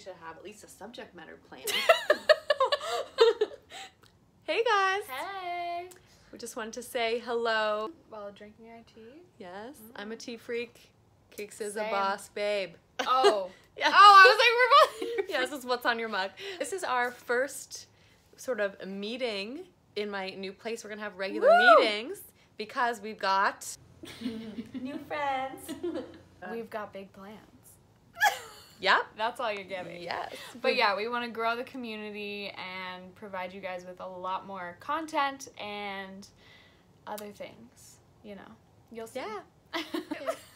should have at least a subject matter plan. hey guys. Hey. We just wanted to say hello. While drinking our tea. Yes, mm. I'm a tea freak. Kix is a boss babe. Oh. Yeah. oh, I was like, we're both. yeah, this is what's on your mug. This is our first sort of meeting in my new place. We're gonna have regular Woo! meetings because we've got new friends. We've got big plans. Yep. That's all you're getting. Yes. But yeah, we want to grow the community and provide you guys with a lot more content and other things. You know, you'll see. Yeah.